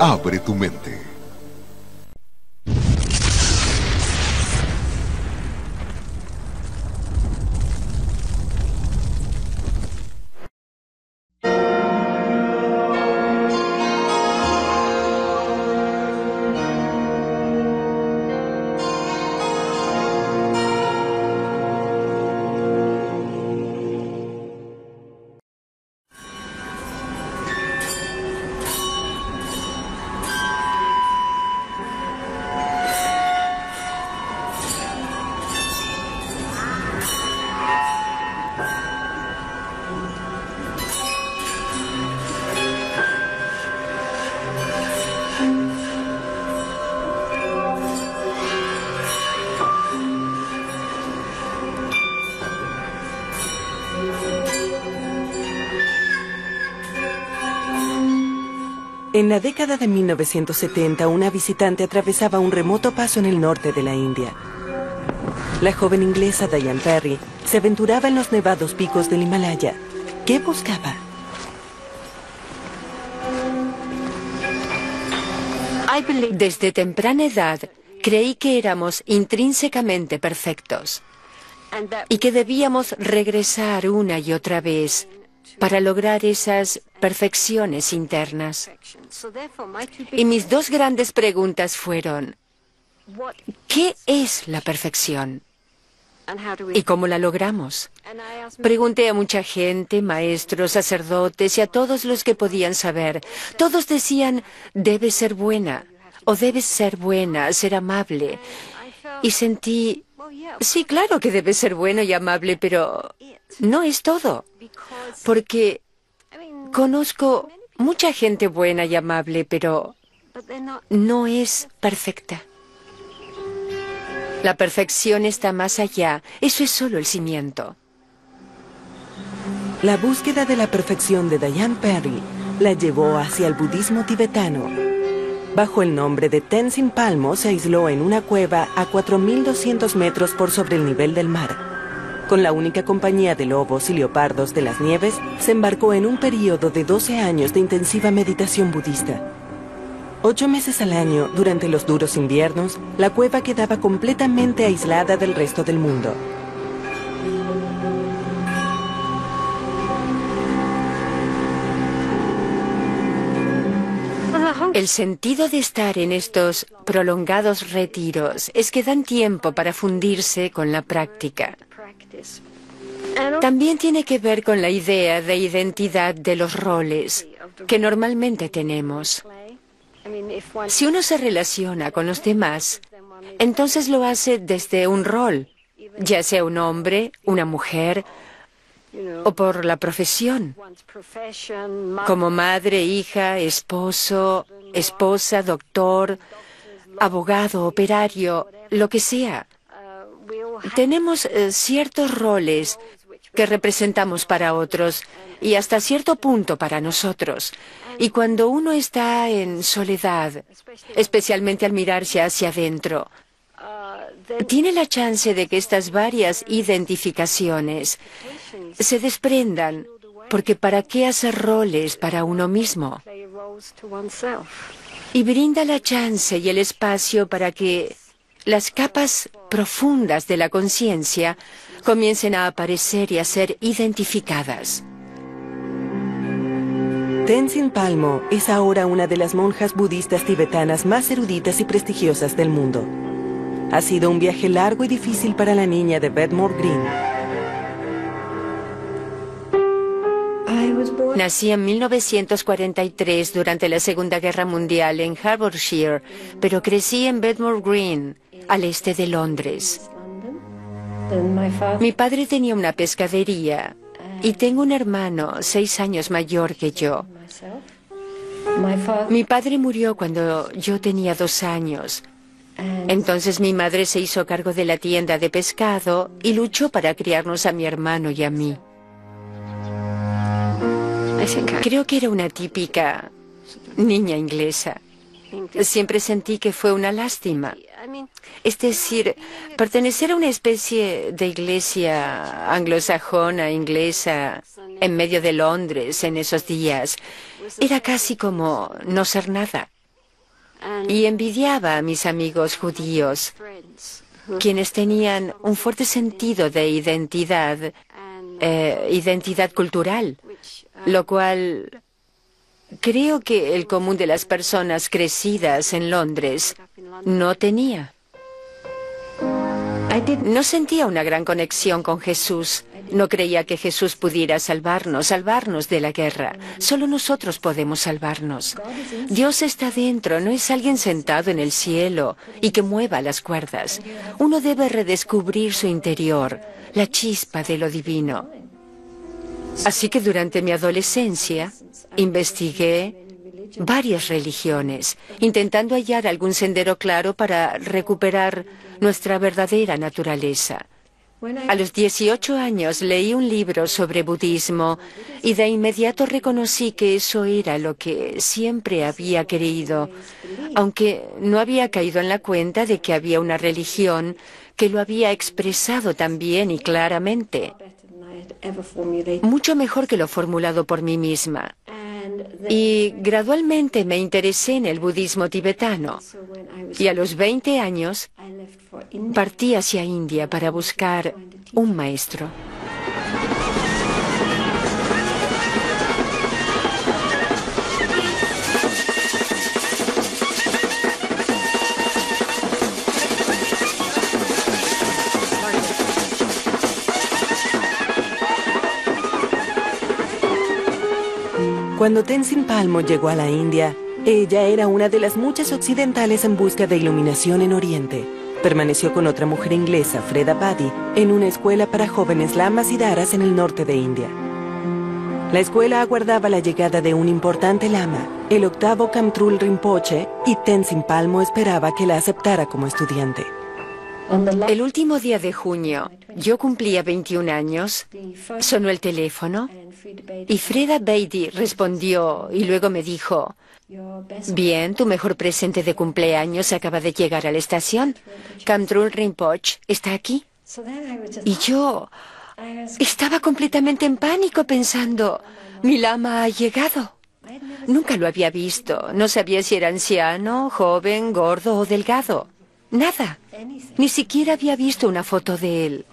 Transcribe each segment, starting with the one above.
Abre tu mente. En la década de 1970, una visitante atravesaba un remoto paso en el norte de la India. La joven inglesa Diane Perry se aventuraba en los nevados picos del Himalaya. ¿Qué buscaba? Desde temprana edad creí que éramos intrínsecamente perfectos y que debíamos regresar una y otra vez para lograr esas perfecciones internas. Y mis dos grandes preguntas fueron, ¿qué es la perfección? ¿Y cómo la logramos? Pregunté a mucha gente, maestros, sacerdotes y a todos los que podían saber. Todos decían, debe ser buena, o debes ser buena, ser amable. Y sentí, sí, claro que debe ser bueno y amable, pero no es todo. Porque conozco mucha gente buena y amable, pero no es perfecta. La perfección está más allá. Eso es solo el cimiento. La búsqueda de la perfección de Diane Perry la llevó hacia el budismo tibetano. Bajo el nombre de Tenzin Palmo se aisló en una cueva a 4.200 metros por sobre el nivel del mar. Con la única compañía de lobos y leopardos de las nieves, se embarcó en un periodo de 12 años de intensiva meditación budista. Ocho meses al año, durante los duros inviernos, la cueva quedaba completamente aislada del resto del mundo. El sentido de estar en estos prolongados retiros es que dan tiempo para fundirse con la práctica. También tiene que ver con la idea de identidad de los roles que normalmente tenemos. Si uno se relaciona con los demás, entonces lo hace desde un rol, ya sea un hombre, una mujer o por la profesión, como madre, hija, esposo, esposa, doctor, abogado, operario, lo que sea. Tenemos eh, ciertos roles que representamos para otros y hasta cierto punto para nosotros. Y cuando uno está en soledad, especialmente al mirarse hacia adentro, tiene la chance de que estas varias identificaciones se desprendan, porque ¿para qué hacer roles para uno mismo? Y brinda la chance y el espacio para que las capas profundas de la conciencia comiencen a aparecer y a ser identificadas. Tenzin Palmo es ahora una de las monjas budistas tibetanas más eruditas y prestigiosas del mundo. Ha sido un viaje largo y difícil para la niña de Bedmore Green. Nací en 1943 durante la Segunda Guerra Mundial en Harbourshire, pero crecí en Bedmore Green, al este de Londres. Mi padre tenía una pescadería y tengo un hermano seis años mayor que yo. Mi padre murió cuando yo tenía dos años. Entonces mi madre se hizo cargo de la tienda de pescado y luchó para criarnos a mi hermano y a mí. Creo que era una típica niña inglesa. Siempre sentí que fue una lástima. Es decir, pertenecer a una especie de iglesia anglosajona, inglesa, en medio de Londres en esos días era casi como no ser nada. Y envidiaba a mis amigos judíos, quienes tenían un fuerte sentido de identidad, eh, identidad cultural, lo cual creo que el común de las personas crecidas en Londres no tenía. No sentía una gran conexión con Jesús. No creía que Jesús pudiera salvarnos, salvarnos de la guerra. Solo nosotros podemos salvarnos. Dios está dentro, no es alguien sentado en el cielo y que mueva las cuerdas. Uno debe redescubrir su interior, la chispa de lo divino. Así que durante mi adolescencia investigué varias religiones, intentando hallar algún sendero claro para recuperar nuestra verdadera naturaleza. A los 18 años leí un libro sobre budismo y de inmediato reconocí que eso era lo que siempre había querido, aunque no había caído en la cuenta de que había una religión que lo había expresado tan bien y claramente, mucho mejor que lo formulado por mí misma. Y gradualmente me interesé en el budismo tibetano. Y a los 20 años partí hacia India para buscar un maestro. Cuando Tenzin Palmo llegó a la India, ella era una de las muchas occidentales en busca de iluminación en Oriente. Permaneció con otra mujer inglesa, Freda Badi, en una escuela para jóvenes lamas y daras en el norte de India. La escuela aguardaba la llegada de un importante lama, el octavo Kamtrul Rinpoche, y Tenzin Palmo esperaba que la aceptara como estudiante. El último día de junio, yo cumplía 21 años, sonó el teléfono y Freda Beatty respondió y luego me dijo, bien, tu mejor presente de cumpleaños acaba de llegar a la estación. Kamtrul Rinpoche está aquí. Y yo estaba completamente en pánico pensando, mi lama ha llegado. Nunca lo había visto. No sabía si era anciano, joven, gordo o delgado. Nada. Ni siquiera había visto una foto de él.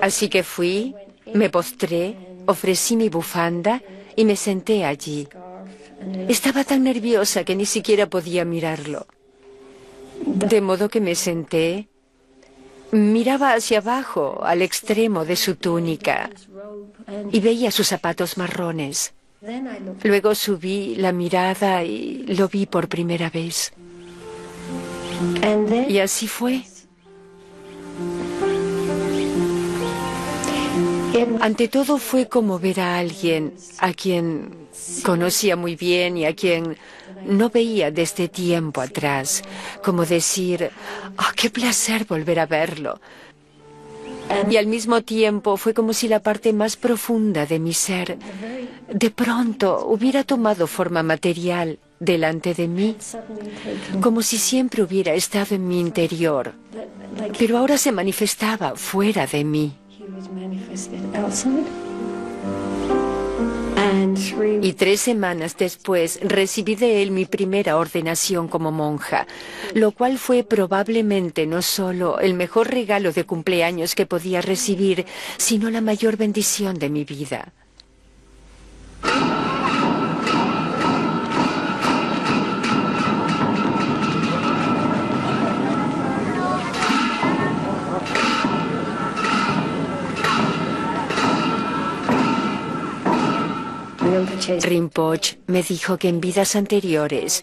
Así que fui, me postré, ofrecí mi bufanda y me senté allí. Estaba tan nerviosa que ni siquiera podía mirarlo. De modo que me senté, miraba hacia abajo, al extremo de su túnica, y veía sus zapatos marrones. Luego subí la mirada y lo vi por primera vez. Y así fue. Ante todo fue como ver a alguien a quien conocía muy bien y a quien no veía desde tiempo atrás. Como decir, oh, qué placer volver a verlo. Y al mismo tiempo fue como si la parte más profunda de mi ser de pronto hubiera tomado forma material delante de mí, como si siempre hubiera estado en mi interior, pero ahora se manifestaba fuera de mí. Y tres semanas después recibí de él mi primera ordenación como monja, lo cual fue probablemente no solo el mejor regalo de cumpleaños que podía recibir, sino la mayor bendición de mi vida. Rinpoche me dijo que en vidas anteriores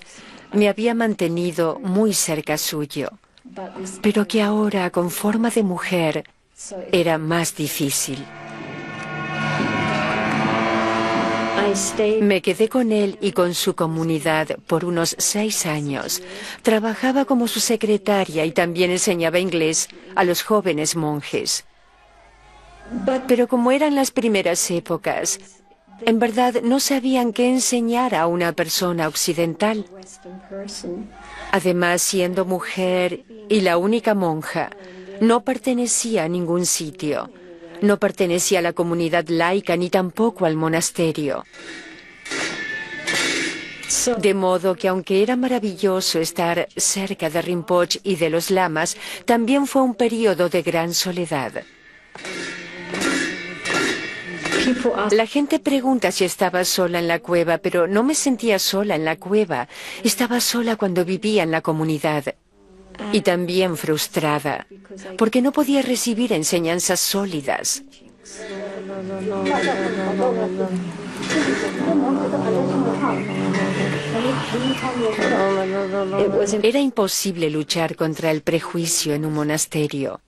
me había mantenido muy cerca suyo, pero que ahora con forma de mujer era más difícil. Me quedé con él y con su comunidad por unos seis años. Trabajaba como su secretaria y también enseñaba inglés a los jóvenes monjes. Pero como eran las primeras épocas, en verdad no sabían qué enseñar a una persona occidental. Además, siendo mujer y la única monja, no pertenecía a ningún sitio. No pertenecía a la comunidad laica ni tampoco al monasterio. De modo que aunque era maravilloso estar cerca de Rinpoche y de los lamas, también fue un periodo de gran soledad. La gente pregunta si estaba sola en la cueva, pero no me sentía sola en la cueva. Estaba sola cuando vivía en la comunidad. Y también frustrada, porque no podía recibir enseñanzas sólidas. Era imposible luchar contra el prejuicio en un monasterio.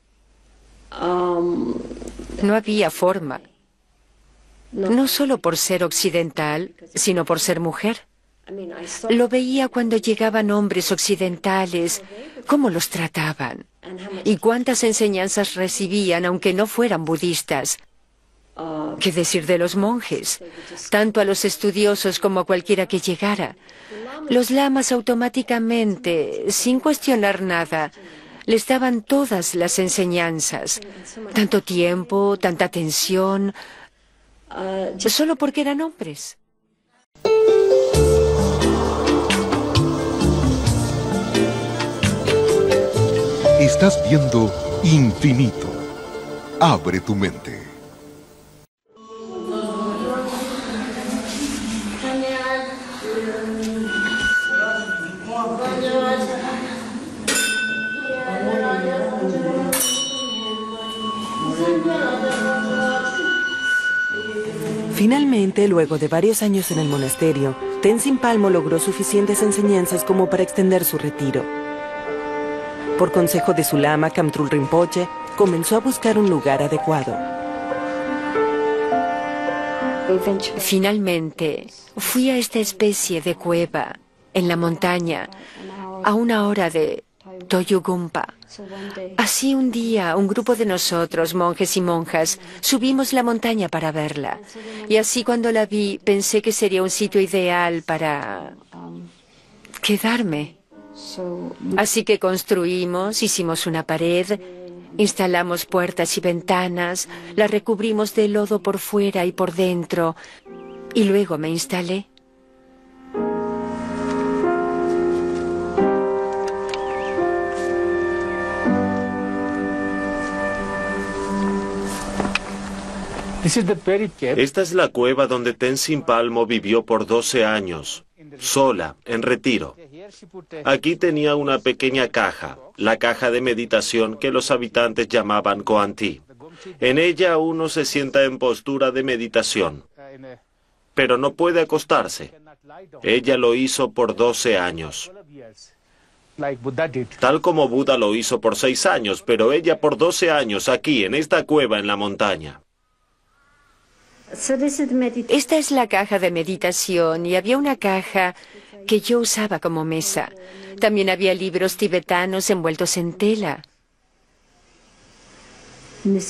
No había forma. No solo por ser occidental, sino por ser mujer. Lo veía cuando llegaban hombres occidentales, cómo los trataban y cuántas enseñanzas recibían aunque no fueran budistas. ¿Qué decir de los monjes? Tanto a los estudiosos como a cualquiera que llegara. Los lamas automáticamente, sin cuestionar nada, les daban todas las enseñanzas. Tanto tiempo, tanta atención, solo porque eran hombres. Estás viendo infinito. Abre tu mente. Finalmente, luego de varios años en el monasterio, Tenzin Palmo logró suficientes enseñanzas como para extender su retiro. Por consejo de su lama, Kamtrul Rinpoche, comenzó a buscar un lugar adecuado. Finalmente, fui a esta especie de cueva en la montaña, a una hora de Toyugumpa. Así un día, un grupo de nosotros, monjes y monjas, subimos la montaña para verla. Y así cuando la vi, pensé que sería un sitio ideal para quedarme. Así que construimos, hicimos una pared, instalamos puertas y ventanas, la recubrimos de lodo por fuera y por dentro, y luego me instalé. Esta es la cueva donde Tenzin Palmo vivió por 12 años, sola, en retiro. Aquí tenía una pequeña caja, la caja de meditación que los habitantes llamaban Koanti. En ella uno se sienta en postura de meditación, pero no puede acostarse. Ella lo hizo por 12 años. Tal como Buda lo hizo por seis años, pero ella por 12 años aquí, en esta cueva en la montaña. Esta es la caja de meditación y había una caja que yo usaba como mesa. También había libros tibetanos envueltos en tela.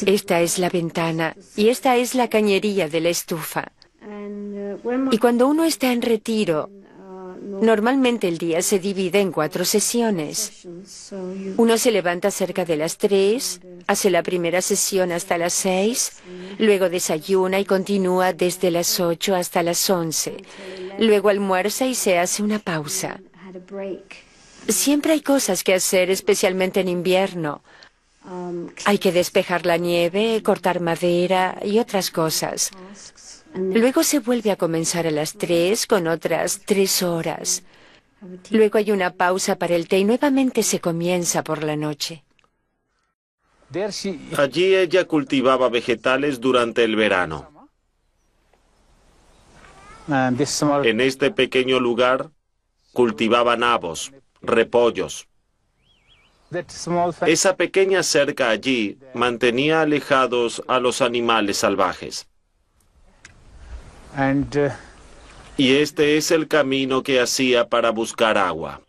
Esta es la ventana y esta es la cañería de la estufa. Y cuando uno está en retiro, Normalmente el día se divide en cuatro sesiones. Uno se levanta cerca de las tres, hace la primera sesión hasta las seis, luego desayuna y continúa desde las ocho hasta las once. Luego almuerza y se hace una pausa. Siempre hay cosas que hacer, especialmente en invierno. Hay que despejar la nieve, cortar madera y otras cosas. Luego se vuelve a comenzar a las tres con otras tres horas. Luego hay una pausa para el té y nuevamente se comienza por la noche. Allí ella cultivaba vegetales durante el verano. En este pequeño lugar cultivaba nabos, repollos. Esa pequeña cerca allí mantenía alejados a los animales salvajes. Uh, y este es el camino que hacía para buscar agua.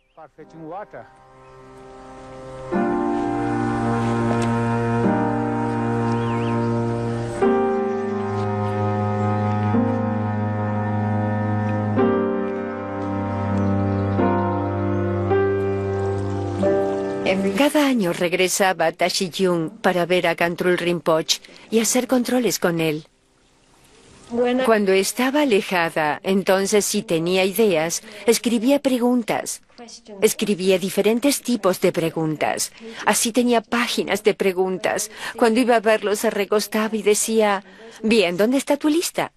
Cada año regresaba a Tashiyung para ver a Kantrul Rinpoche y hacer controles con él. Cuando estaba alejada, entonces si tenía ideas, escribía preguntas. Escribía diferentes tipos de preguntas. Así tenía páginas de preguntas. Cuando iba a verlo se recostaba y decía, bien, ¿dónde está tu lista?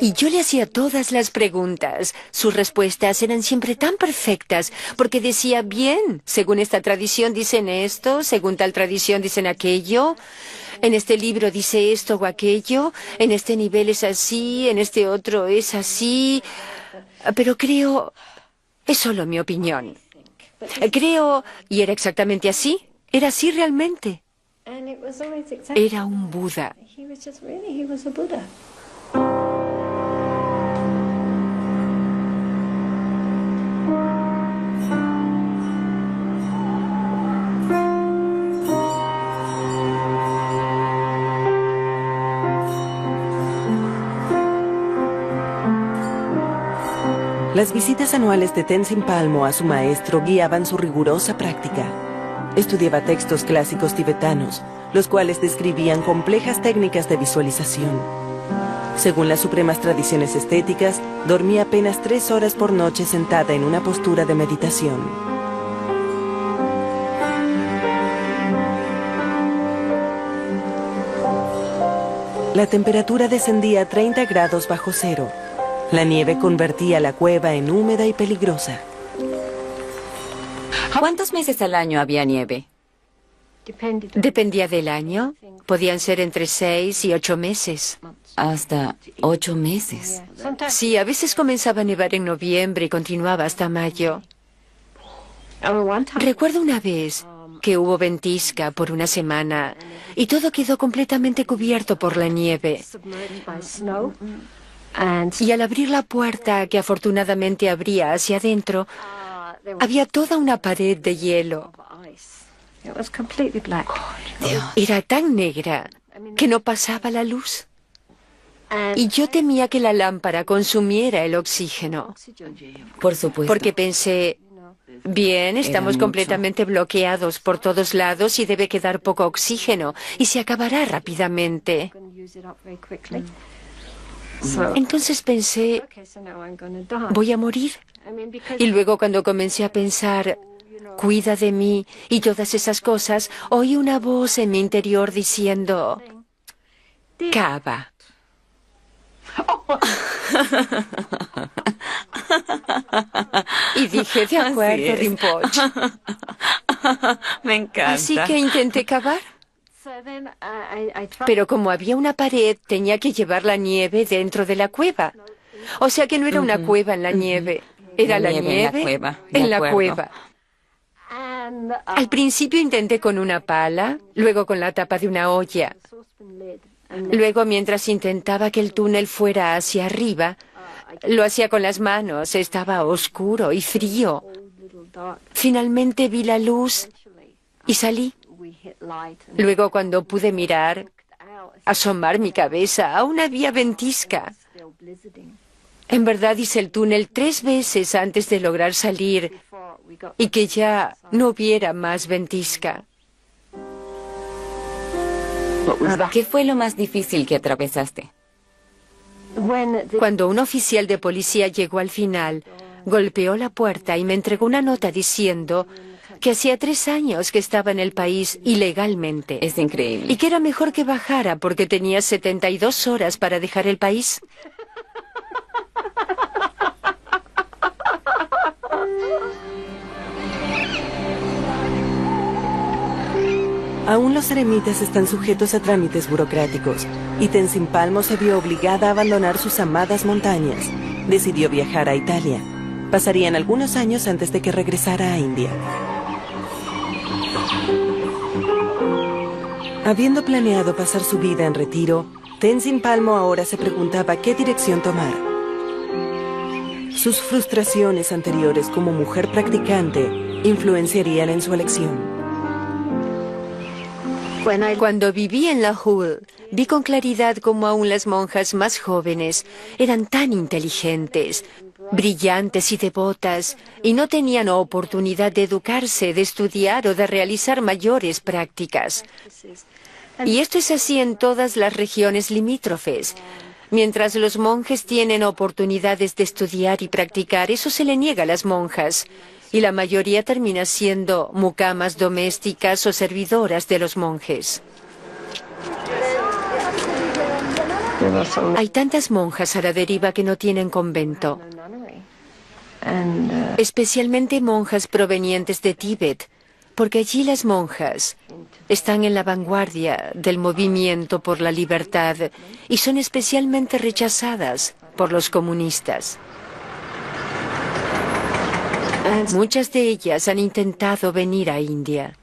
Y yo le hacía todas las preguntas. Sus respuestas eran siempre tan perfectas, porque decía, bien, según esta tradición dicen esto, según tal tradición dicen aquello. En este libro dice esto o aquello, en este nivel es así, en este otro es así. Pero creo, es solo mi opinión. Creo, y era exactamente así, era así realmente. Era un Buda. Las visitas anuales de Tenzin Palmo a su maestro guiaban su rigurosa práctica. Estudiaba textos clásicos tibetanos, los cuales describían complejas técnicas de visualización. Según las supremas tradiciones estéticas, dormía apenas tres horas por noche sentada en una postura de meditación. La temperatura descendía a 30 grados bajo cero, la nieve convertía la cueva en húmeda y peligrosa. ¿Cuántos meses al año había nieve? Dependía del año. Podían ser entre seis y ocho meses. Hasta ocho meses. Sí, a veces comenzaba a nevar en noviembre y continuaba hasta mayo. Recuerdo una vez que hubo ventisca por una semana y todo quedó completamente cubierto por la nieve. Y al abrir la puerta, que afortunadamente abría hacia adentro, había toda una pared de hielo. Era tan negra que no pasaba la luz. Y yo temía que la lámpara consumiera el oxígeno. Por supuesto. Porque pensé, bien, estamos completamente bloqueados por todos lados y debe quedar poco oxígeno y se acabará rápidamente. Entonces pensé, voy a morir. Y luego cuando comencé a pensar, cuida de mí y todas esas cosas, oí una voz en mi interior diciendo, cava. y dije, de acuerdo, Rinpoche. Me encanta. Así que intenté cavar. Pero como había una pared, tenía que llevar la nieve dentro de la cueva. O sea que no era una cueva en la nieve, era la, nieve, en la cueva. Al principio intenté con una pala, luego con la tapa de una olla. Luego, mientras intentaba que el túnel fuera hacia arriba, lo hacía con las manos, estaba oscuro y frío. Finalmente vi la luz y salí. Luego cuando pude mirar, asomar mi cabeza, aún había ventisca. En verdad hice el túnel tres veces antes de lograr salir y que ya no hubiera más ventisca. ¿Qué fue lo más difícil que atravesaste? Cuando un oficial de policía llegó al final, golpeó la puerta y me entregó una nota diciendo que hacía tres años que estaba en el país ilegalmente. Es increíble. Y que era mejor que bajara porque tenía 72 horas para dejar el país. Aún los eremitas están sujetos a trámites burocráticos y Tenzin Palmo se vio obligada a abandonar sus amadas montañas. Decidió viajar a Italia. Pasarían algunos años antes de que regresara a India. Habiendo planeado pasar su vida en retiro, Tenzin Palmo ahora se preguntaba qué dirección tomar. Sus frustraciones anteriores como mujer practicante influenciarían en su elección. Cuando viví en la Hul, vi con claridad cómo aún las monjas más jóvenes eran tan inteligentes, brillantes y devotas, y no tenían oportunidad de educarse, de estudiar o de realizar mayores prácticas. Y esto es así en todas las regiones limítrofes. Mientras los monjes tienen oportunidades de estudiar y practicar, eso se le niega a las monjas. Y la mayoría termina siendo mucamas domésticas o servidoras de los monjes. Hay tantas monjas a la deriva que no tienen convento, especialmente monjas provenientes de Tíbet, porque allí las monjas están en la vanguardia del movimiento por la libertad y son especialmente rechazadas por los comunistas. Muchas de ellas han intentado venir a India.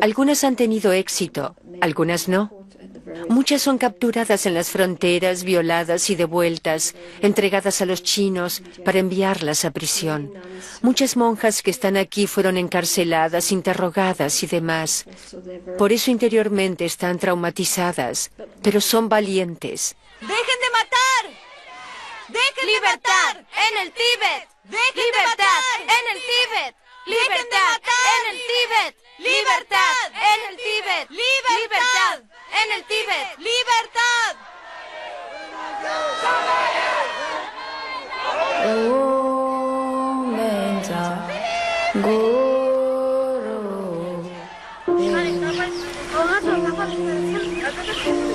Algunas han tenido éxito, algunas no. Muchas son capturadas en las fronteras, violadas y devueltas, entregadas a los chinos para enviarlas a prisión. Muchas monjas que están aquí fueron encarceladas, interrogadas y demás. Por eso interiormente están traumatizadas, pero son valientes. ¡Dejen de matar! ¡Dejen libertad en el Tíbet! ¡Dejen libertad en el Tíbet! ¡Libertad en el Tíbet! ¡Libertad en el Tíbet! ¡Libertad en el Tíbet! ¡Libertad!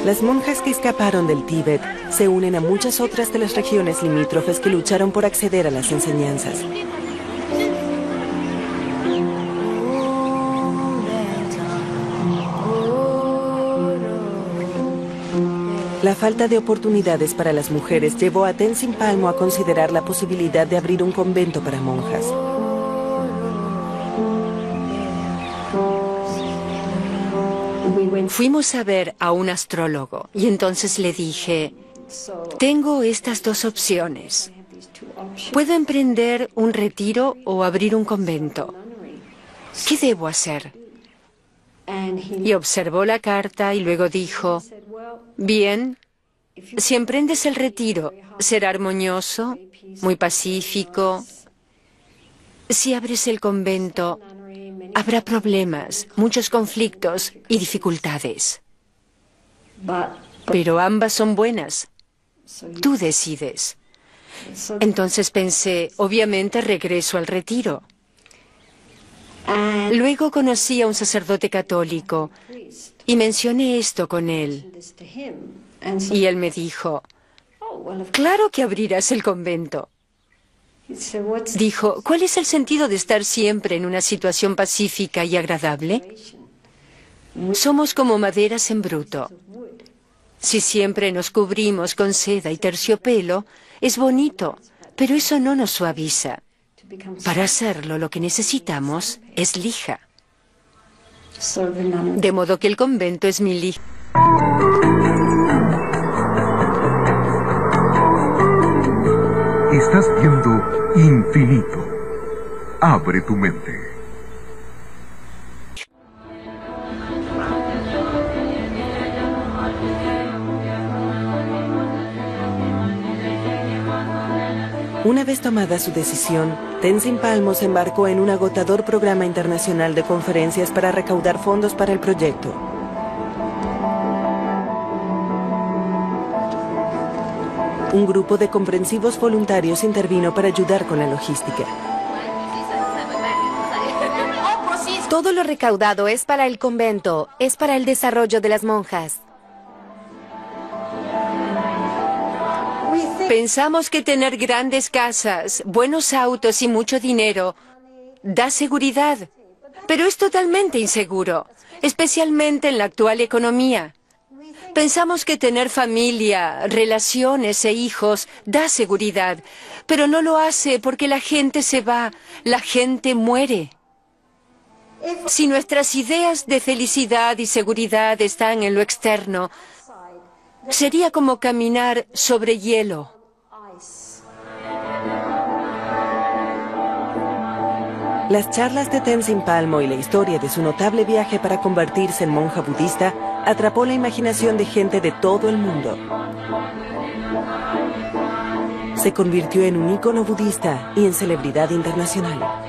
Las monjas que escaparon del Tíbet se unen a muchas otras de las regiones limítrofes que lucharon por acceder a las enseñanzas. La falta de oportunidades para las mujeres llevó a Tenzin Palmo a considerar la posibilidad de abrir un convento para monjas. Fuimos a ver a un astrólogo y entonces le dije, tengo estas dos opciones. Puedo emprender un retiro o abrir un convento. ¿Qué debo hacer? Y observó la carta y luego dijo, bien, si emprendes el retiro, será armonioso, muy pacífico. Si abres el convento, habrá problemas, muchos conflictos y dificultades. Pero ambas son buenas. Tú decides. Entonces pensé, obviamente regreso al retiro. Luego conocí a un sacerdote católico y mencioné esto con él. Y él me dijo, claro que abrirás el convento. Dijo, ¿cuál es el sentido de estar siempre en una situación pacífica y agradable? Somos como maderas en bruto. Si siempre nos cubrimos con seda y terciopelo, es bonito, pero eso no nos suaviza. Para hacerlo lo que necesitamos es lija. De modo que el convento es mi lija. Estás viendo infinito. Abre tu mente. Una vez tomada su decisión, Tenzin Palmo se embarcó en un agotador programa internacional de conferencias para recaudar fondos para el proyecto. Un grupo de comprensivos voluntarios intervino para ayudar con la logística. Todo lo recaudado es para el convento, es para el desarrollo de las monjas. Pensamos que tener grandes casas, buenos autos y mucho dinero da seguridad, pero es totalmente inseguro, especialmente en la actual economía. Pensamos que tener familia, relaciones e hijos da seguridad, pero no lo hace porque la gente se va, la gente muere. Si nuestras ideas de felicidad y seguridad están en lo externo, sería como caminar sobre hielo. Las charlas de Tenzin Palmo y la historia de su notable viaje para convertirse en monja budista atrapó la imaginación de gente de todo el mundo. Se convirtió en un ícono budista y en celebridad internacional.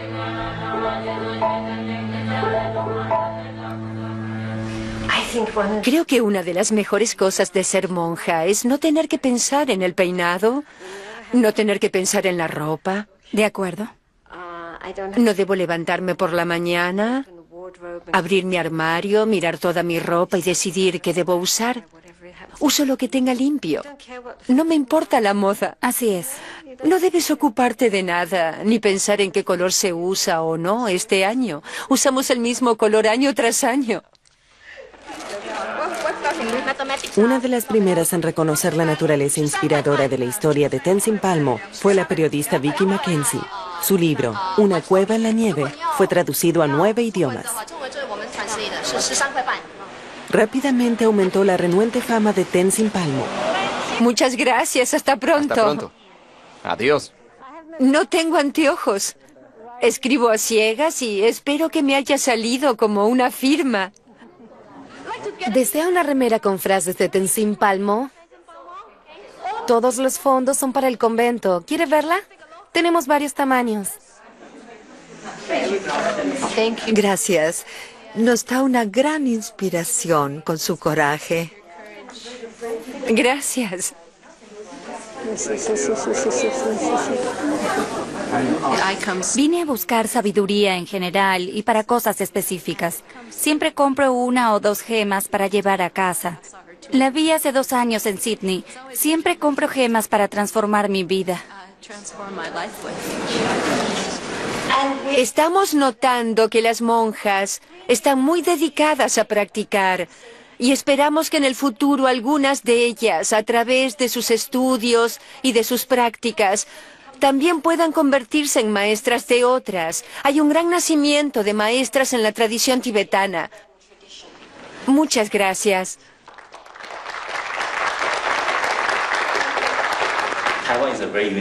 Creo que una de las mejores cosas de ser monja es no tener que pensar en el peinado, no tener que pensar en la ropa. De acuerdo. No debo levantarme por la mañana, abrir mi armario, mirar toda mi ropa y decidir qué debo usar. Uso lo que tenga limpio. No me importa la moda. Así es. No debes ocuparte de nada, ni pensar en qué color se usa o no este año. Usamos el mismo color año tras año. Una de las primeras en reconocer la naturaleza inspiradora de la historia de Tenzin Palmo fue la periodista Vicky Mackenzie. Su libro, Una cueva en la nieve, fue traducido a nueve idiomas. Rápidamente aumentó la renuente fama de Tenzin Palmo. Muchas gracias, hasta pronto. Hasta pronto. Adiós. No tengo anteojos. Escribo a ciegas y espero que me haya salido como una firma. ¿Desea una remera con frases de Tenzin Palmo? Todos los fondos son para el convento. ¿Quiere verla? Tenemos varios tamaños. Gracias. Nos da una gran inspiración con su coraje. Gracias. Vine a buscar sabiduría en general y para cosas específicas. Siempre compro una o dos gemas para llevar a casa. La vi hace dos años en Sydney. Siempre compro gemas para transformar mi vida. Estamos notando que las monjas están muy dedicadas a practicar y esperamos que en el futuro algunas de ellas, a través de sus estudios y de sus prácticas, también puedan convertirse en maestras de otras. Hay un gran nacimiento de maestras en la tradición tibetana. Muchas gracias.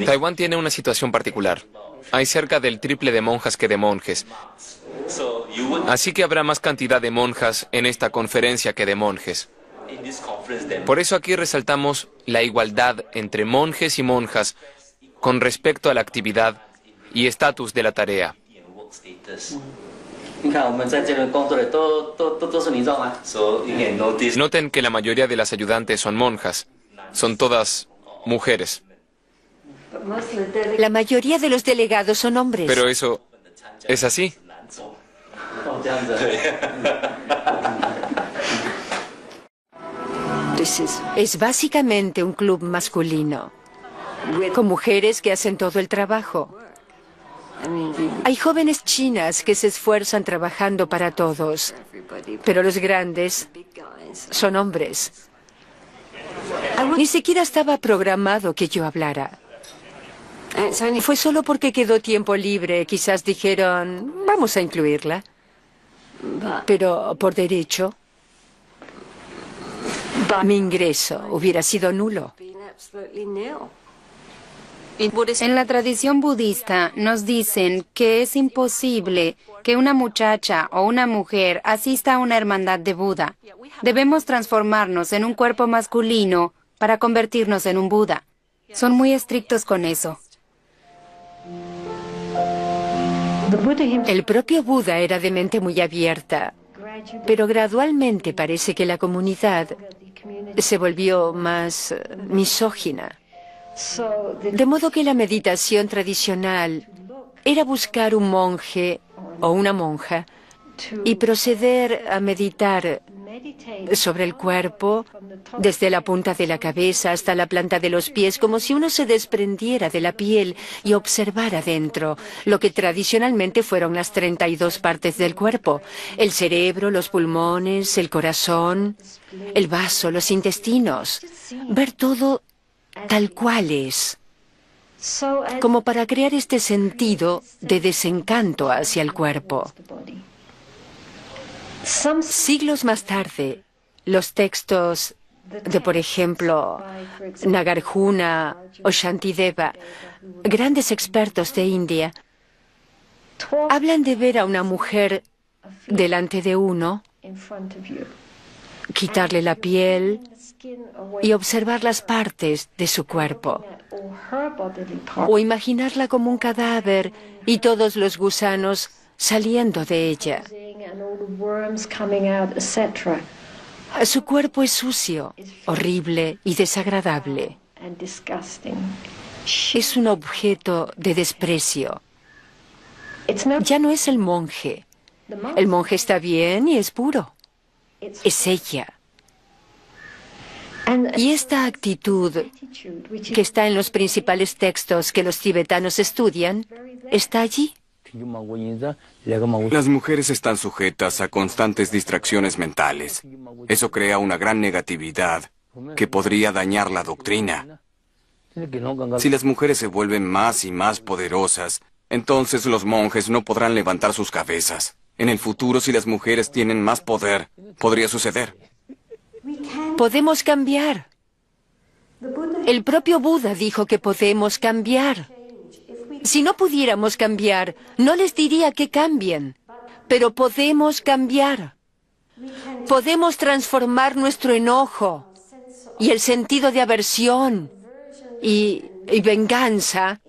Taiwán tiene una situación particular. Hay cerca del triple de monjas que de monjes. Así que habrá más cantidad de monjas en esta conferencia que de monjes. Por eso aquí resaltamos la igualdad entre monjes y monjas con respecto a la actividad y estatus de la tarea. Noten que la mayoría de las ayudantes son monjas. Son todas mujeres. La mayoría de los delegados son hombres. Pero eso es así. Es básicamente un club masculino, con mujeres que hacen todo el trabajo. Hay jóvenes chinas que se esfuerzan trabajando para todos, pero los grandes son hombres. Ni siquiera estaba programado que yo hablara. Fue solo porque quedó tiempo libre. Quizás dijeron, vamos a incluirla. Pero por derecho, mi ingreso hubiera sido nulo. En la tradición budista nos dicen que es imposible que una muchacha o una mujer asista a una hermandad de Buda. Debemos transformarnos en un cuerpo masculino para convertirnos en un Buda. Son muy estrictos con eso. El propio Buda era de mente muy abierta, pero gradualmente parece que la comunidad se volvió más misógina. De modo que la meditación tradicional era buscar un monje o una monja y proceder a meditar sobre el cuerpo, desde la punta de la cabeza hasta la planta de los pies, como si uno se desprendiera de la piel y observara dentro lo que tradicionalmente fueron las 32 partes del cuerpo, el cerebro, los pulmones, el corazón, el vaso, los intestinos, ver todo tal cual es como para crear este sentido de desencanto hacia el cuerpo. Siglos más tarde, los textos de, por ejemplo, Nagarjuna o Shantideva, grandes expertos de India, hablan de ver a una mujer delante de uno, quitarle la piel y observar las partes de su cuerpo. o imaginarla como un cadáver y todos los gusanos saliendo de ella. Su cuerpo es sucio, horrible y desagradable. Es un objeto de desprecio. Ya no es el monje. El monje está bien y es puro. Es ella. Y esta actitud que está en los principales textos que los tibetanos estudian, está allí. Las mujeres están sujetas a constantes distracciones mentales. Eso crea una gran negatividad que podría dañar la doctrina. Si las mujeres se vuelven más y más poderosas, entonces los monjes no podrán levantar sus cabezas. En el futuro, si las mujeres tienen más poder, podría suceder. Podemos cambiar. El propio Buda dijo que podemos cambiar. Si no pudiéramos cambiar, no les diría que cambien, pero podemos cambiar. Podemos transformar nuestro enojo y el sentido de aversión y, venganza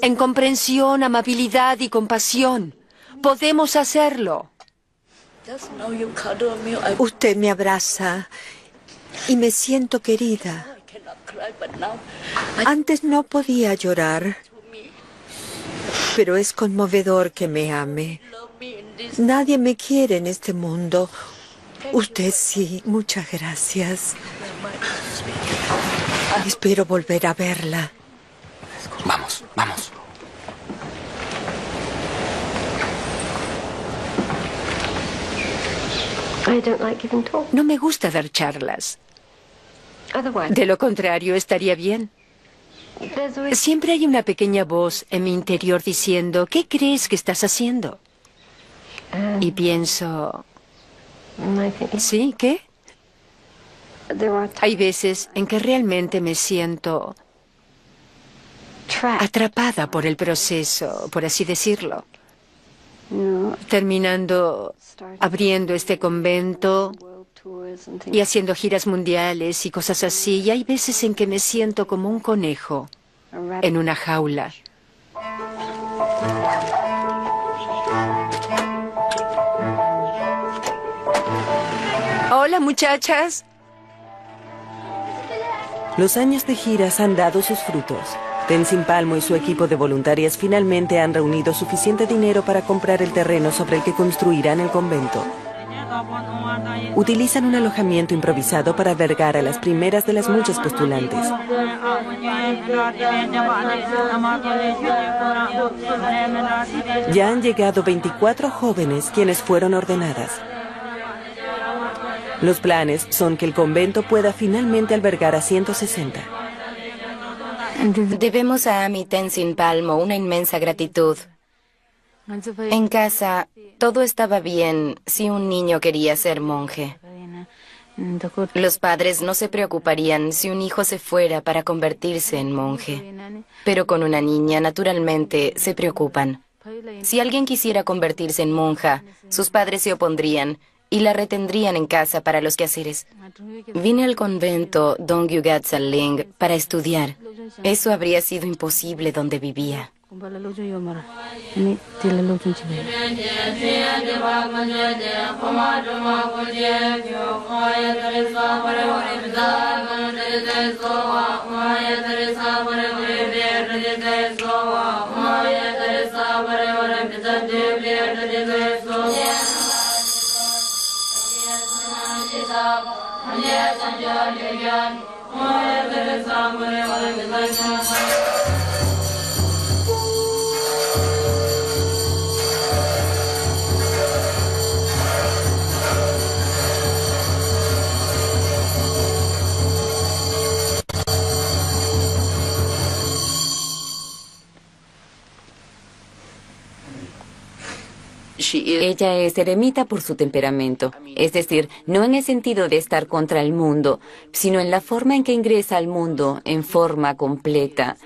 en comprensión, amabilidad y compasión. Podemos hacerlo. Usted me abraza y me siento querida. Antes no podía llorar, pero es conmovedor que me ame. Nadie me quiere en este mundo. Usted sí, muchas gracias. Espero volver a verla. Vamos, vamos. No me gusta dar charlas. De lo contrario, estaría bien. Siempre hay una pequeña voz en mi interior diciendo, ¿qué crees que estás haciendo? Y pienso, ¿sí? ¿Qué? Hay veces en que realmente me siento atrapada por el proceso, por así decirlo. Terminando abriendo este convento y haciendo giras mundiales y cosas así. Y hay veces en que me siento como un conejo en una jaula. Hola muchachas. Los años de giras han dado sus frutos. Tenzin Palmo y su equipo de voluntarias finalmente han reunido suficiente dinero para comprar el terreno sobre el que construirán el convento. Utilizan un alojamiento improvisado para albergar a las primeras de las muchas postulantes. Ya han llegado 24 jóvenes quienes fueron ordenadas. Los planes son que el convento pueda finalmente albergar a 160. Debemos a Ami Tenzin Palmo una inmensa gratitud. En casa todo estaba bien si un niño quería ser monje. Los padres no se preocuparían si un hijo se fuera para convertirse en monje. Pero con una niña, naturalmente, se preocupan. Si alguien quisiera convertirse en monja, sus padres se opondrían y la retendrían en casa para los quehaceres. Vine al convento Don Ling para estudiar. Eso habría sido imposible donde vivía. Yes, I'm your young. More than a song, but I want to Ella es eremita por su temperamento, es decir, no en el sentido de estar contra el mundo, sino en la forma en que ingresa al mundo en forma completa.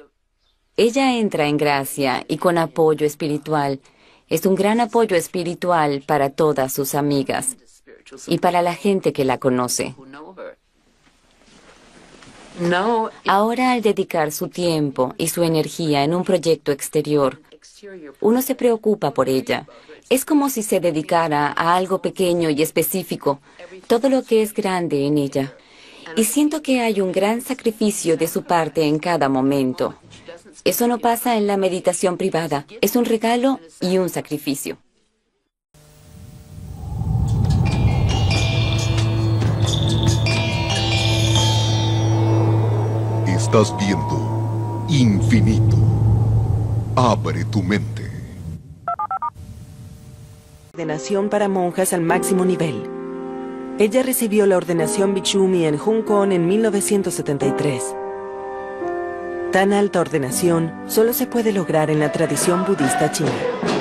Ella entra en gracia y con apoyo espiritual. Es un gran apoyo espiritual para todas sus amigas y para la gente que la conoce. Ahora al dedicar su tiempo y su energía en un proyecto exterior, uno se preocupa por ella. Es como si se dedicara a algo pequeño y específico, todo lo que es grande en ella. Y siento que hay un gran sacrificio de su parte en cada momento. Eso no pasa en la meditación privada. Es un regalo y un sacrificio. Estás viendo infinito. Abre tu mente. Ordenación para monjas al máximo nivel. Ella recibió la ordenación Bikshumi en Hong Kong en 1973. Tan alta ordenación solo se puede lograr en la tradición budista china.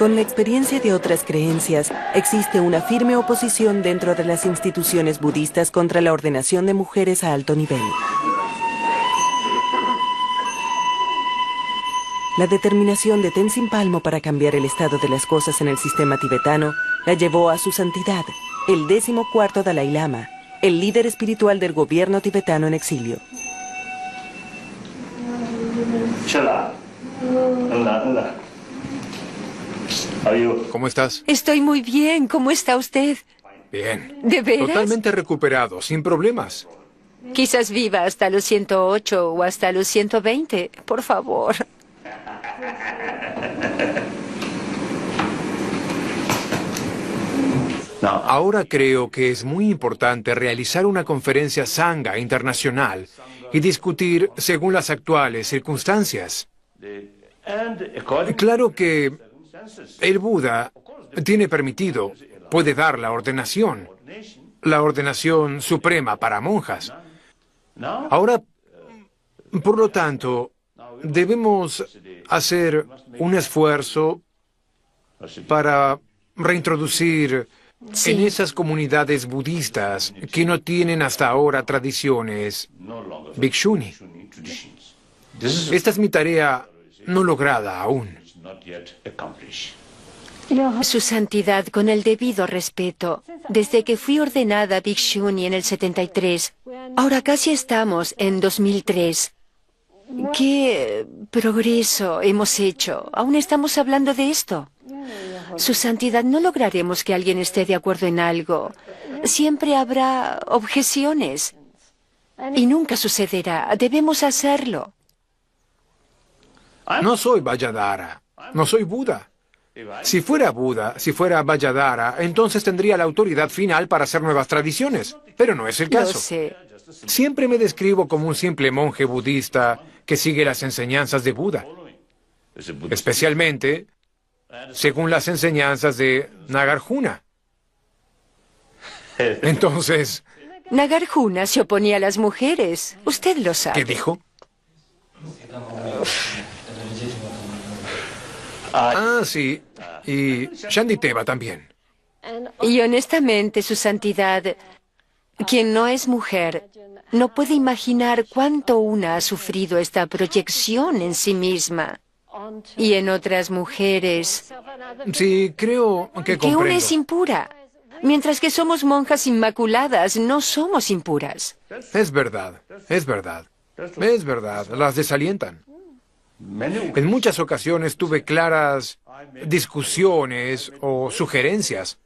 Con la experiencia de otras creencias, existe una firme oposición dentro de las instituciones budistas contra la ordenación de mujeres a alto nivel. La determinación de Tenzin Palmo para cambiar el estado de las cosas en el sistema tibetano la llevó a su santidad, el décimo cuarto Dalai Lama, el líder espiritual del gobierno tibetano en exilio. ¿Cómo estás? Estoy muy bien. ¿Cómo está usted? Bien. ¿De veras? Totalmente recuperado, sin problemas. Quizás viva hasta los 108 o hasta los 120. Por favor. Ahora creo que es muy importante realizar una conferencia Sangha internacional y discutir según las actuales circunstancias. Claro que el Buda tiene permitido, puede dar la ordenación, la ordenación suprema para monjas. Ahora, por lo tanto, debemos hacer un esfuerzo para reintroducir en esas comunidades budistas que no tienen hasta ahora tradiciones bhikshuni. Esta es mi tarea no lograda aún. Su Santidad, con el debido respeto, desde que fui ordenada Bhikshuni en el 73, ahora casi estamos en 2003. ¿Qué progreso hemos hecho? Aún estamos hablando de esto. Su Santidad, no lograremos que alguien esté de acuerdo en algo. Siempre habrá objeciones. Y nunca sucederá. Debemos hacerlo. No soy Vajadara. No soy Buda. Si fuera Buda, si fuera Vajadara, entonces tendría la autoridad final para hacer nuevas tradiciones. Pero no es el caso. Siempre me describo como un simple monje budista que sigue las enseñanzas de Buda. Especialmente según las enseñanzas de Nagarjuna. Entonces... Nagarjuna se oponía a las mujeres. Usted lo sabe. ¿Qué dijo? Ah, sí. Y Shanditeva también. Y honestamente, Su Santidad, quien no es mujer, no puede imaginar cuánto una ha sufrido esta proyección en sí misma y en otras mujeres. Sí, creo que Que una es impura, mientras que somos monjas inmaculadas, no somos impuras. Es verdad, es verdad. Es verdad, las desalientan. En muchas ocasiones tuve claras discusiones o sugerencias,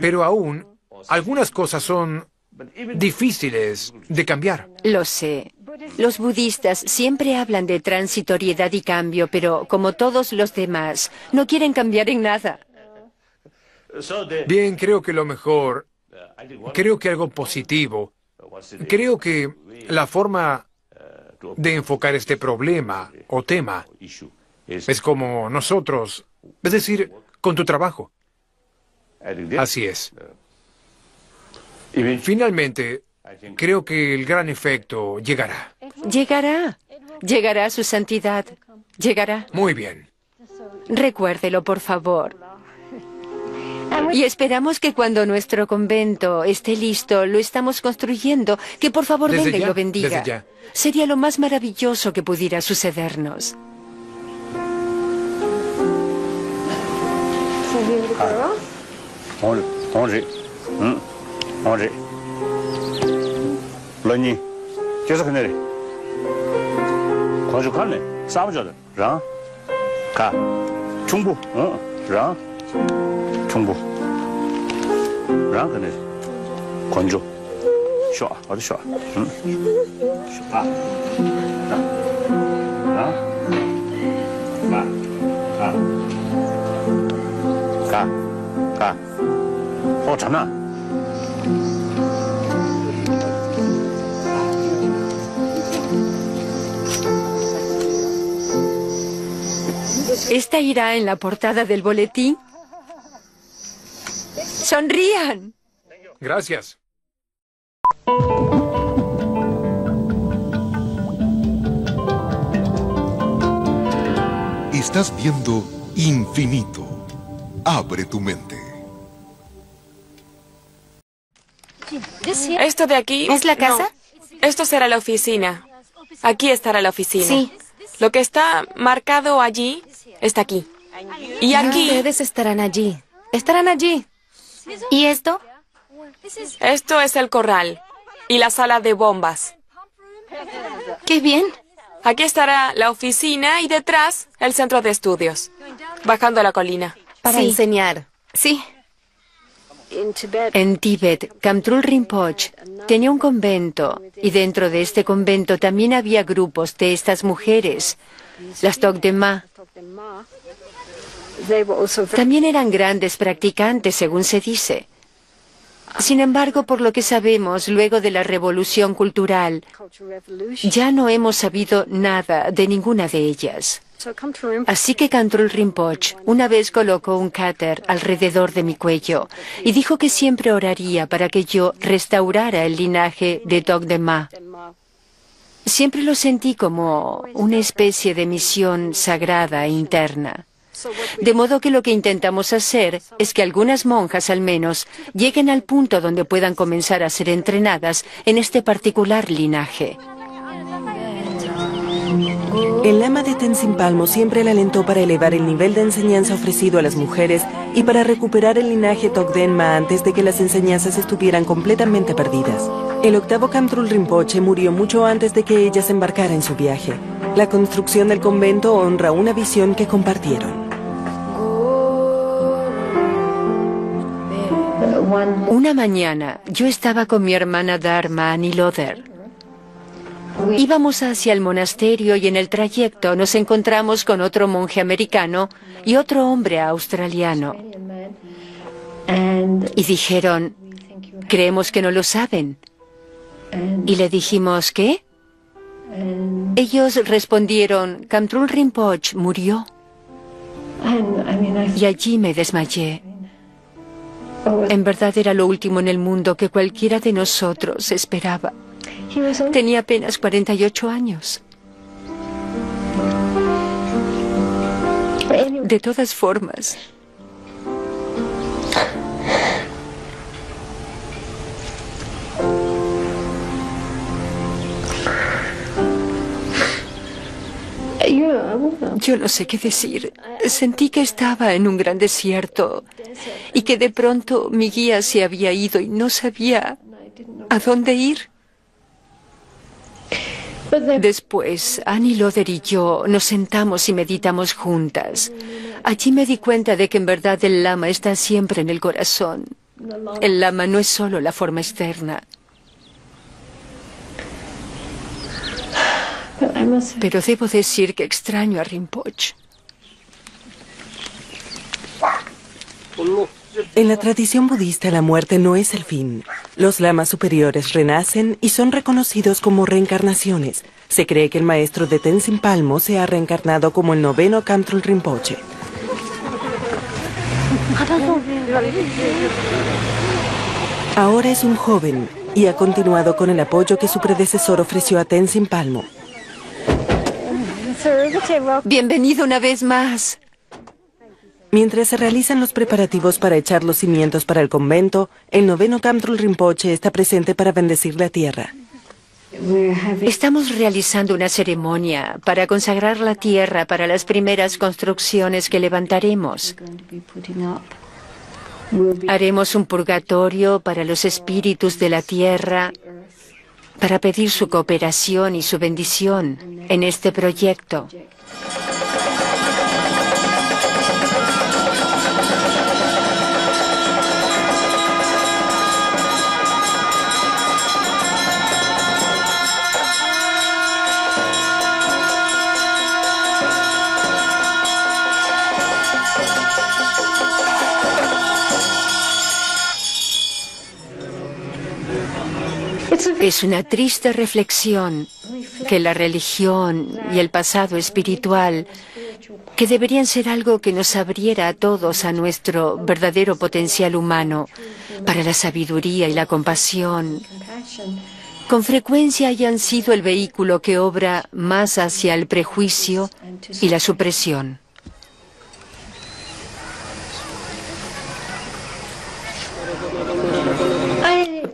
pero aún algunas cosas son difíciles de cambiar. Lo sé. Los budistas siempre hablan de transitoriedad y cambio, pero como todos los demás, no quieren cambiar en nada. Bien, creo que lo mejor, creo que algo positivo, creo que la forma de enfocar este problema o tema es como nosotros, es decir, con tu trabajo. Así es. Finalmente, creo que el gran efecto llegará. Llegará. Llegará su santidad. Llegará. Muy bien. Recuérdelo, por favor. Y esperamos que cuando nuestro convento esté listo, lo estamos construyendo, que por favor Desde venga y ya, lo bendiga. desde ya. Sería lo más maravilloso que pudiera sucedernos. Esta irá en la portada del boletín ¡Sonrían! Gracias. Estás viendo infinito. Abre tu mente. ¿Esto de aquí? ¿Es la casa? No. Esto será la oficina. Aquí estará la oficina. Sí. Lo que está marcado allí está aquí. Y aquí. Ustedes estarán allí. Estarán allí. ¿Y esto? Esto es el corral y la sala de bombas. Qué bien. Aquí estará la oficina y detrás el centro de estudios. Bajando la colina. Para Sí. enseñar. Sí. En Tíbet, Kamtrul Rinpoche tenía un convento y dentro de este convento también había grupos de estas mujeres, las Togdema. También eran grandes practicantes, según se dice. Sin embargo, por lo que sabemos, luego de la revolución cultural, ya no hemos sabido nada de ninguna de ellas. Así que Kantrul Rinpoche una vez colocó un cáter alrededor de mi cuello y dijo que siempre oraría para que yo restaurara el linaje de Togdema. Siempre lo sentí como una especie de misión sagrada e interna. De modo que lo que intentamos hacer es que algunas monjas al menos lleguen al punto donde puedan comenzar a ser entrenadas en este particular linaje. El lama de Tenzin Palmo siempre la alentó para elevar el nivel de enseñanza ofrecido a las mujeres y para recuperar el linaje Togdenma antes de que las enseñanzas estuvieran completamente perdidas. El octavo Kamtrul Rinpoche murió mucho antes de que ella se embarcara en su viaje. La construcción del convento honra una visión que compartieron. Una mañana yo estaba con mi hermana Dharma Aniloder. Íbamos hacia el monasterio y en el trayecto nos encontramos con otro monje americano y otro hombre australiano. Y dijeron, creemos que no lo saben. Y le dijimos, ¿qué? Ellos respondieron, Kamtrul Rinpoche murió. Y allí me desmayé. En verdad era lo último en el mundo que cualquiera de nosotros esperaba. Tenía apenas 48 años. De todas formas, yo no sé qué decir. Sentí que estaba en un gran desierto y que de pronto mi guía se había ido y no sabía a dónde ir. Después, Annie Loder y yo nos sentamos y meditamos juntas. Allí me di cuenta de que en verdad el lama está siempre en el corazón. El lama no es solo la forma externa. Pero debo decir que extraño a Rinpoche. En la tradición budista la muerte no es el fin. Los lamas superiores renacen y son reconocidos como reencarnaciones. Se cree que el maestro de Tenzin Palmo se ha reencarnado como el noveno Kamtrul Rinpoche. Ahora es un joven y ha continuado con el apoyo que su predecesor ofreció a Tenzin Palmo. Bienvenido una vez más. Mientras se realizan los preparativos para echar los cimientos para el convento, el noveno Kamtrul Rinpoche está presente para bendecir la tierra. Estamos realizando una ceremonia para consagrar la tierra para las primeras construcciones que levantaremos. Haremos un purgatorio para los espíritus de la tierra para pedir su cooperación y su bendición en este proyecto. Es una triste reflexión que la religión y el pasado espiritual, que deberían ser algo que nos abriera a todos a nuestro verdadero potencial humano para la sabiduría y la compasión, con frecuencia hayan sido el vehículo que obra más hacia el prejuicio y la supresión.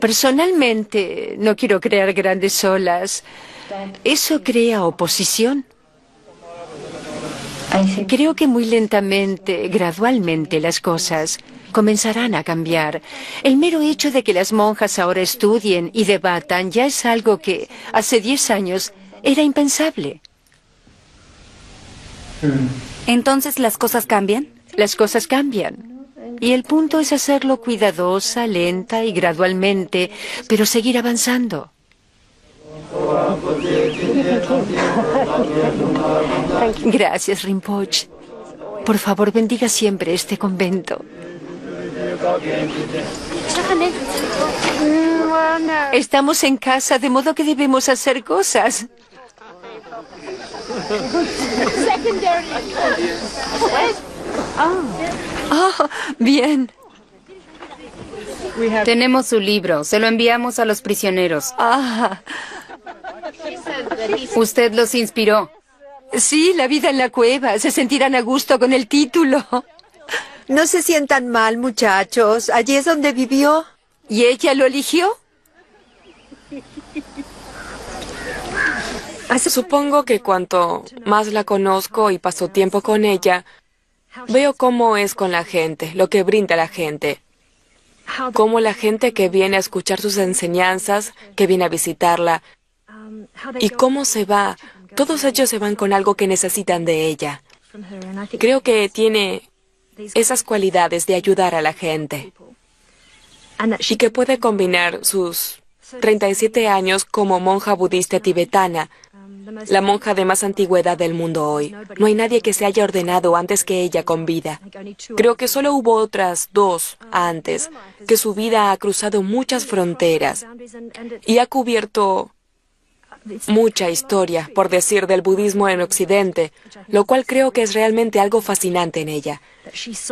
Personalmente, no quiero crear grandes olas. Eso crea oposición. Creo que muy lentamente, gradualmente, las cosas comenzarán a cambiar. El mero hecho de que las monjas ahora estudien y debatan ya es algo que hace diez años era impensable. ¿Entonces las cosas cambian? Las cosas cambian. Y el punto es hacerlo cuidadosa, lenta y gradualmente, pero seguir avanzando. Gracias, Rinpoche. Por favor, bendiga siempre este convento. Estamos en casa, de modo que debemos hacer cosas. Oh, bien. Tenemos su libro. Se lo enviamos a los prisioneros. Ah. Usted los inspiró. Sí, la vida en la cueva. Se sentirán a gusto con el título. No se sientan mal, muchachos. Allí es donde vivió. ¿Y ella lo eligió? Supongo que cuanto más la conozco y paso tiempo con ella, Veo cómo es con la gente, lo que brinda la gente. Cómo la gente que viene a escuchar sus enseñanzas, que viene a visitarla, y cómo se va. Todos ellos se van con algo que necesitan de ella. Creo que tiene esas cualidades de ayudar a la gente. Y que puede combinar sus 37 años como monja budista tibetana la monja de más antigüedad del mundo hoy. No hay nadie que se haya ordenado antes que ella con vida. Creo que solo hubo otras dos antes, que su vida ha cruzado muchas fronteras y ha cubierto mucha historia, por decir, del budismo en Occidente, lo cual creo que es realmente algo fascinante en ella.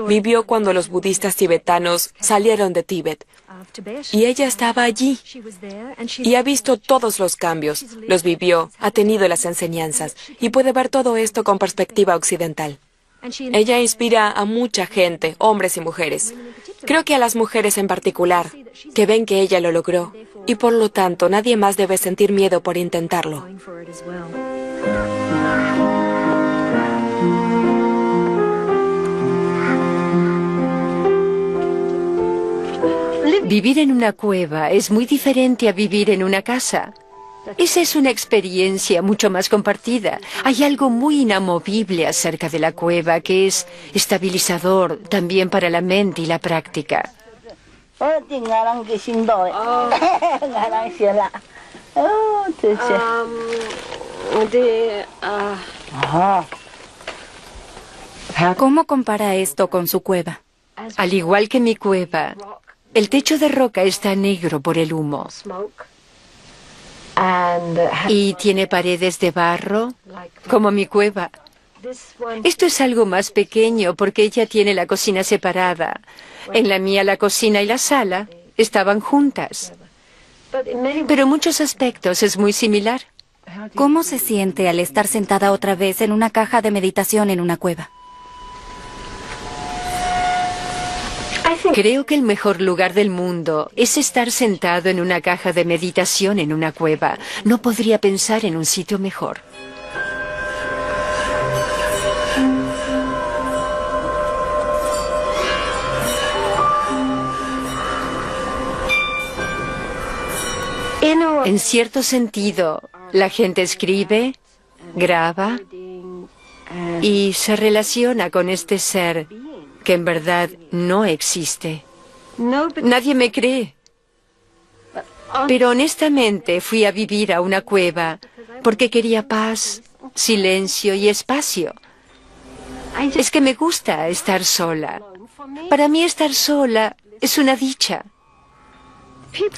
Vivió cuando los budistas tibetanos salieron de Tíbet. Y ella estaba allí y ha visto todos los cambios, los vivió, ha tenido las enseñanzas y puede ver todo esto con perspectiva occidental. Ella inspira a mucha gente, hombres y mujeres. Creo que a las mujeres en particular, que ven que ella lo logró y por lo tanto nadie más debe sentir miedo por intentarlo. Vivir en una cueva es muy diferente a vivir en una casa. Esa es una experiencia mucho más compartida. Hay algo muy inamovible acerca de la cueva que es estabilizador también para la mente y la práctica. ¿Cómo compara esto con su cueva? Al igual que mi cueva, el techo de roca está negro por el humo. Y tiene paredes de barro, como mi cueva. Esto es algo más pequeño porque ella tiene la cocina separada. En la mía la cocina y la sala estaban juntas. Pero en muchos aspectos es muy similar. ¿Cómo se siente al estar sentada otra vez en una caja de meditación en una cueva? Creo que el mejor lugar del mundo es estar sentado en una caja de meditación en una cueva. No podría pensar en un sitio mejor. En cierto sentido, la gente escribe, graba y se relaciona con este ser que en verdad no existe. Nadie me cree. Pero honestamente fui a vivir a una cueva porque quería paz, silencio y espacio. Es que me gusta estar sola. Para mí estar sola es una dicha.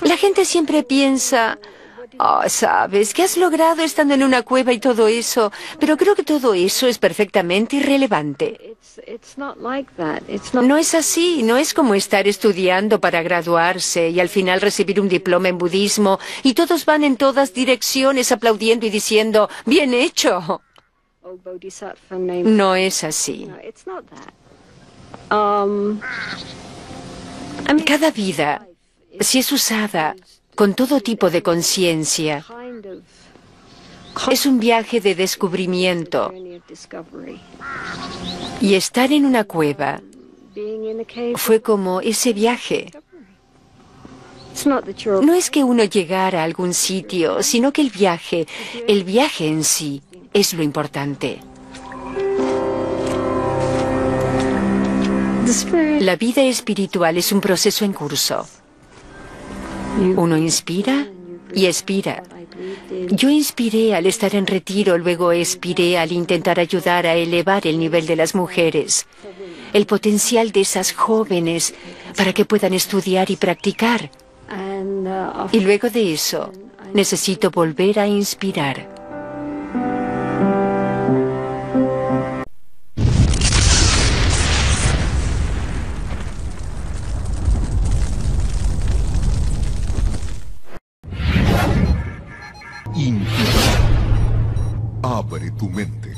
La gente siempre piensa, oh, sabes, que has logrado estando en una cueva y todo eso, pero creo que todo eso es perfectamente irrelevante. No es así, no es como estar estudiando para graduarse y al final recibir un diploma en budismo y todos van en todas direcciones aplaudiendo y diciendo, bien hecho. No es así. Cada vida si es usada con todo tipo de conciencia, es un viaje de descubrimiento. Y estar en una cueva fue como ese viaje. No es que uno llegara a algún sitio, sino que el viaje, el viaje en sí, es lo importante. La vida espiritual es un proceso en curso. Uno inspira y expira. Yo inspiré al estar en retiro, luego expiré al intentar ayudar a elevar el nivel de las mujeres, el potencial de esas jóvenes para que puedan estudiar y practicar. Y luego de eso, necesito volver a inspirar. Abre tu mente.